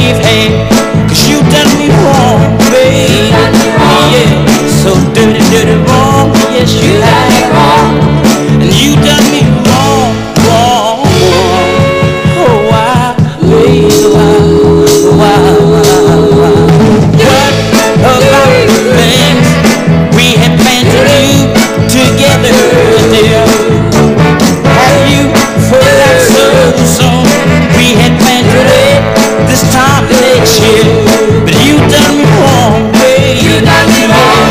Hey. but you done me wrong, babe. You done me wrong.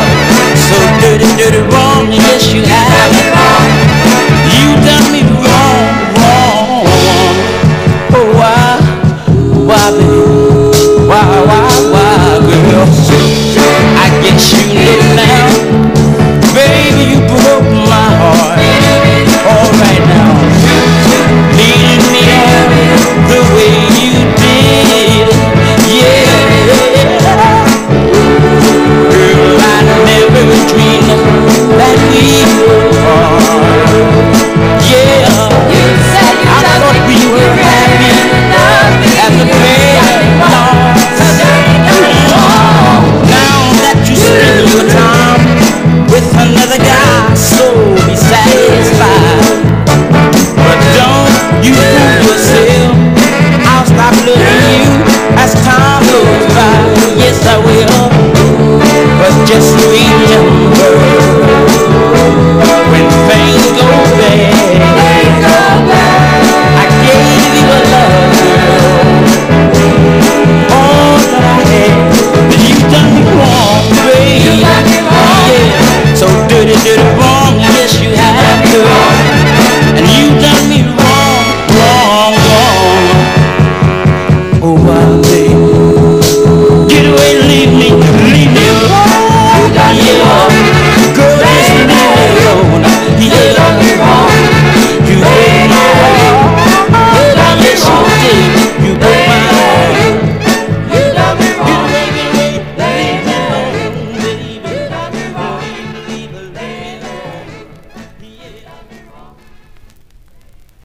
So dirty, dirty wrong, yes you have. You time.